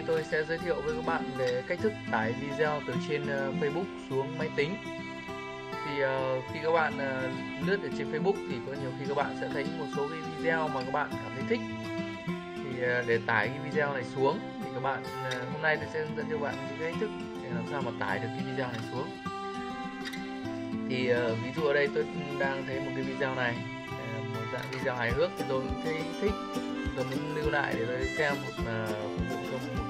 nay tôi sẽ giới thiệu với các bạn về cách thức tải video từ trên ờ, Facebook xuống máy tính. Thì uh, khi các bạn uh, lướt ở trên Facebook thì có nhiều khi các bạn sẽ thấy một số cái video mà các bạn cảm thấy thích. Thì uh, để tải cái video này xuống thì các bạn uh, hôm nay tôi sẽ hướng dẫn cho các bạn cái cách thức để làm sao mà tải được cái video này xuống. Thì uh, ví dụ ở đây tôi đang thấy một cái video này một dạng video hài hước thì tôi thấy thích. Tôi muốn lưu lại để tôi xem một uh, phục vụ cho một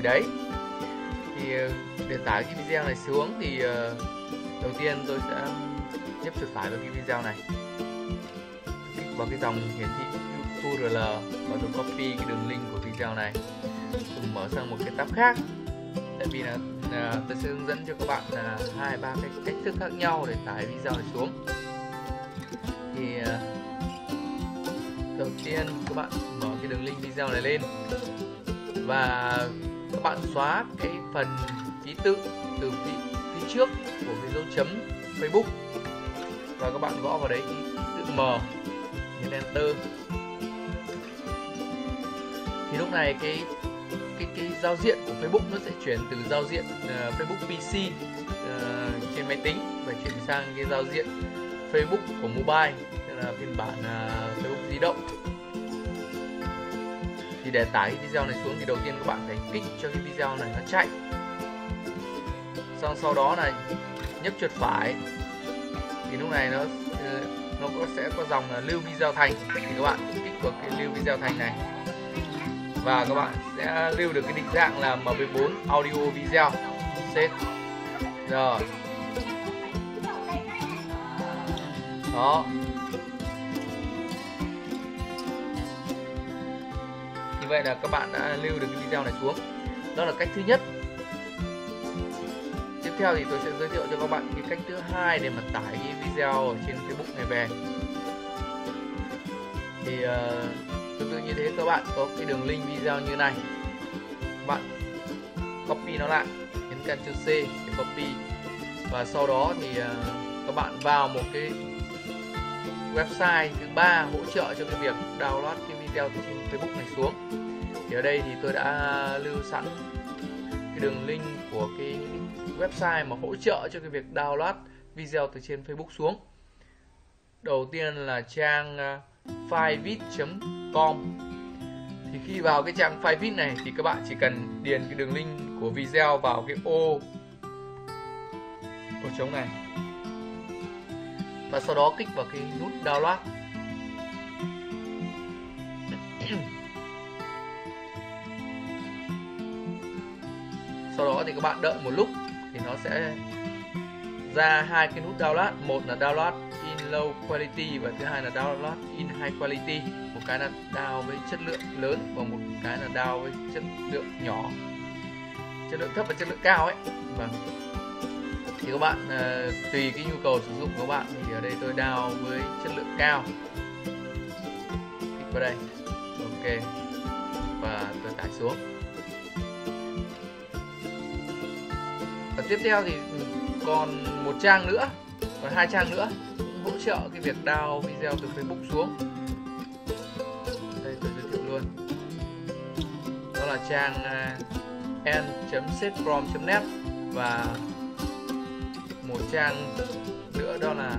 gì đấy. Thì ờ, để tải cái video này xuống thì ờ, đầu tiên tôi sẽ nhấp chuột phải vào cái video này. Kích vào cái dòng hiển thị URL và tôi copy cái đường link của video này. Cùng mở sang một cái tab khác. Tại vì là à, tôi sẽ hướng dẫn cho các bạn là hai ba cái cách thức khác nhau để tải video này xuống. Thì à, đầu tiên các bạn mở cái đường link video này lên. Và các bạn xóa cái phần ký tự từ phía, phía trước của cái dấu chấm Facebook. Và các bạn gõ vào đấy ký tự M nhấn enter. Thì lúc này cái cái cái giao diện của Facebook nó sẽ chuyển từ giao diện uh, Facebook PC uh, ờ, trên máy tính và chuyển sang cái giao diện Facebook của mobile tức là phiên bản uh, Facebook di động thì để tải video này xuống thì đầu tiên các bạn phải kích cho cái video này nó chạy. Xong sau đó là nhấp chuột phải. Thì lúc này nó ờ, nó có, sẽ có dòng là lưu video thành thì các bạn kích vào cái lưu video thành này. Và các bạn sẽ lưu được cái định dạng là mp4 audio video. Set. Rồi. Đó. Vậy là các bạn đã lưu được cái video này xuống. Đó là cách thứ nhất. Tiếp theo thì tôi sẽ giới thiệu cho các bạn cái cách thứ hai để mà tải cái video ở trên Facebook này về. Thì uh, tương tự như thế các bạn có cái đường link video như này. Các bạn copy nó lại nhấn Ctrl C để copy. Và sau đó thì uh, các bạn vào một cái website thứ ba hỗ trợ cho cái việc download cái video từ trên Facebook này xuống. Thì ở đây thì tôi đã lưu sẵn cái đường link của cái website mà hỗ trợ cho cái việc download video từ trên Facebook xuống. Đầu tiên là trang à, filevid.com thì khi vào cái trang filevid này thì các bạn chỉ cần điền cái đường link của video vào cái ô ô trống này. Và sau đó kích vào cái nút download sau đó thì các bạn đợi một lúc thì nó sẽ ra hai cái nút download. Một là download in low quality và thứ hai là download in high quality. Một cái là down với chất lượng lớn và một cái là down với chất lượng nhỏ. Chất lượng thấp và chất lượng cao ấy. Và thì các bạn uh, tùy cái nhu cầu sử dụng của các bạn thì ở đây tôi down với chất lượng cao. Click vào đây ok. Và tôi tải xuống. Và tiếp theo thì còn một trang nữa và hai trang nữa cũng hỗ trợ cái việc đào video từ Facebook xuống. Đây tôi giới thiệu luôn. Đó là trang à, n.setfrom.net và một trang nữa đó là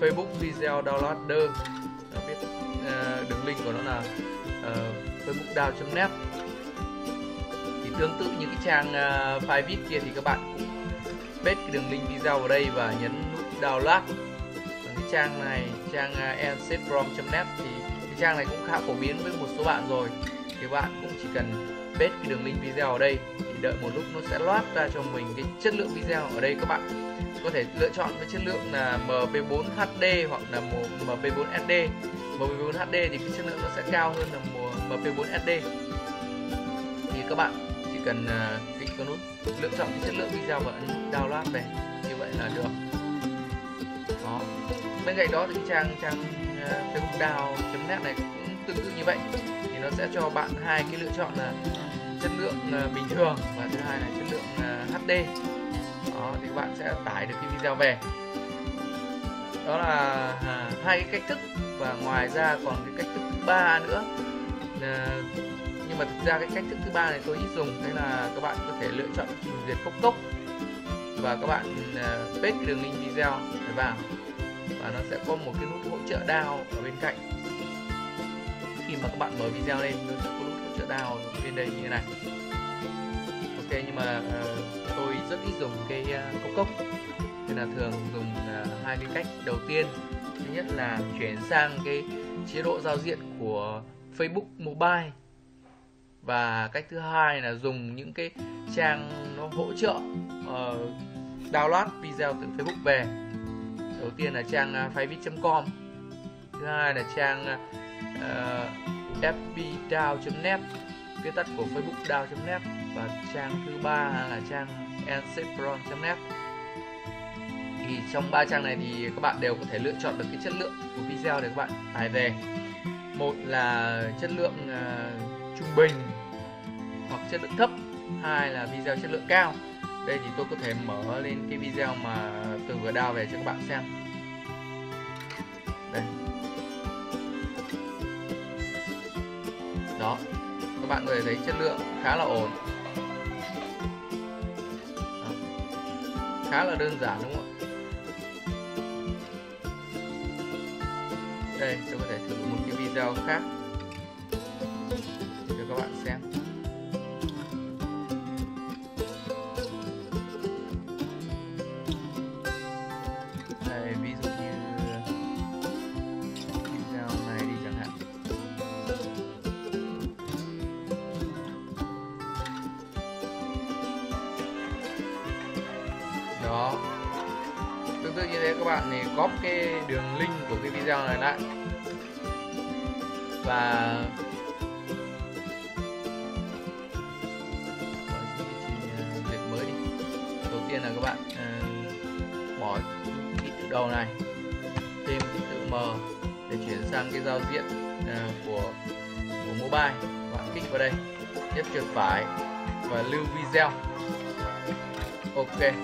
Facebook Video Downloader. Nó biết uh, đường link của nó là Ờ, uh, facebookdown.net thì tương tự như cái trang ờ, uh, file viết kia thì các bạn cũng paste cái đường link video vào đây và nhấn nút download. Còn cái trang này trang uh, net thì cái trang này cũng khá phổ biến với một số bạn rồi. Thì bạn cũng chỉ cần paste cái đường link video ở đây thì đợi một lúc nó sẽ loát ra cho mình cái chất lượng video ở đây các bạn. Có thể lựa chọn với chất lượng là MP4 HD hoặc là MP4 SD MP4 HD thì cái chất lượng nó sẽ cao hơn là MP4 SD thì các bạn chỉ cần à, kích vào nút lựa chọn cái chất lượng video và ấn download về như vậy là được. Đó. Bên cạnh đó thì trang trang à, uh, đào .net này cũng tương tự như vậy. Thì nó sẽ cho bạn hai cái lựa chọn là chất lượng uh, bình thường và thứ hai là chất lượng HD đó thì các bạn sẽ tải được cái video về đó là à, hai cái cách thức và ngoài ra còn cái cách thức thứ ba nữa. À, nhưng mà thực ra cái cách thức thứ ba này tôi ít dùng đấy là các bạn có thể lựa chọn trình duyệt cốc cốc và các bạn uh, paste đường link video để vào. Và nó sẽ có một cái nút hỗ trợ đao ở bên cạnh. Khi mà các bạn mở video lên nó sẽ có nút hỗ trợ đao bên đây như thế này. Ok nhưng mà uh, tôi rất ít dùng cái uh, cốc cốc. Nên là thường dùng uh, hai cái cách đầu tiên. Thứ nhất là chuyển sang cái chế độ giao diện của Facebook Mobile. Và cách thứ hai là dùng những cái trang nó hỗ trợ uh, download video từ Facebook về. Đầu tiên là trang à, facebook.com thứ hai là trang à, ờ, uh, fbdown.net viết tắt của Facebook down.net và trang thứ ba là trang ancestron.net thì trong ba trang này thì các bạn đều có thể lựa chọn được cái chất lượng của video để các bạn tải về. Một là chất lượng uh, trung bình hoặc chất lượng thấp. Hai là video chất lượng cao. Đây thì tôi có thể mở lên cái video mà tôi vừa đào về cho các bạn xem. Đây. Đó các bạn có thể thấy chất lượng khá là ổn. Đó. khá là đơn giản đúng không ạ? Đây tôi có thể thử một cái video khác. Cho các bạn xem. Tương tự như thế các bạn thì copy cái đường link của cái video này lại. Và à, việc mới đi. Đầu tiên là các bạn uh, bỏ ký tự đầu này thêm ký tự m để chuyển sang cái giao diện uh, của của mobile. Bạn kích vào đây nhấp chuột phải và lưu video. Ok.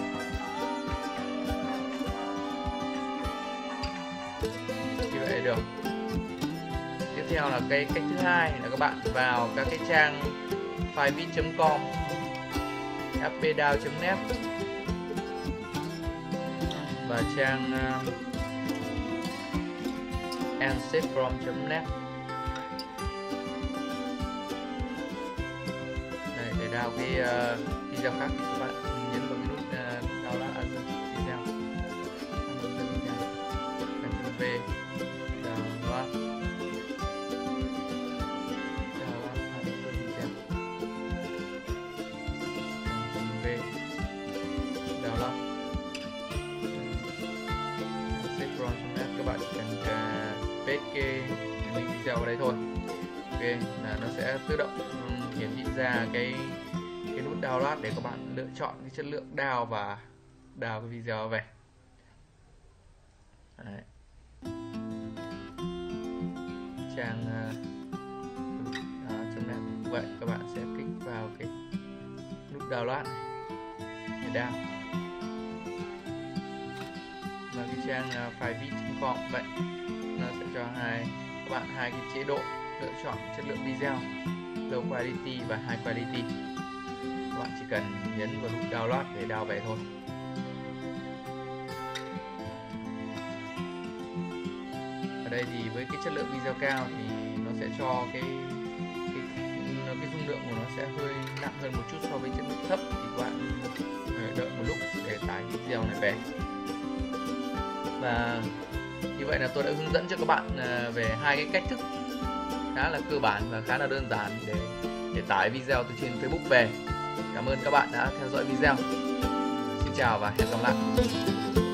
Được. Tiếp theo là cái cách thứ hai là các bạn vào các cái trang firebit.com fpdown.net và trang um, uh, ancestrom.net Đây, để đào cái uh, video khác các bạn. Vào đây thôi. Ok là nó sẽ tự động hiển thị ra cái cái nút download để các bạn lựa chọn cái chất lượng đào và đào cái video về. Đấy. trang uh, uh, net vậy các bạn sẽ kích vào cái nút download này để đào và cái trang ờ, uh, filevid.com vậy nó sẽ cho hai các bạn hai cái chế độ lựa chọn chất lượng video low quality và high quality. Các bạn chỉ cần nhấn vào nút download để download về thôi. Ở đây thì với cái chất lượng video cao thì nó sẽ cho cái cái cái dung lượng của nó sẽ hơi nặng hơn một chút so với chất lượng thấp. Thì các bạn đợi một lúc để tải video này về. Và như vậy là tôi đã hướng dẫn cho các bạn à, về hai cái cách thức khá là cơ bản và khá là đơn giản để để tải video từ trên Facebook về. Cảm ơn các bạn đã theo dõi video. Xin chào và hẹn gặp lại.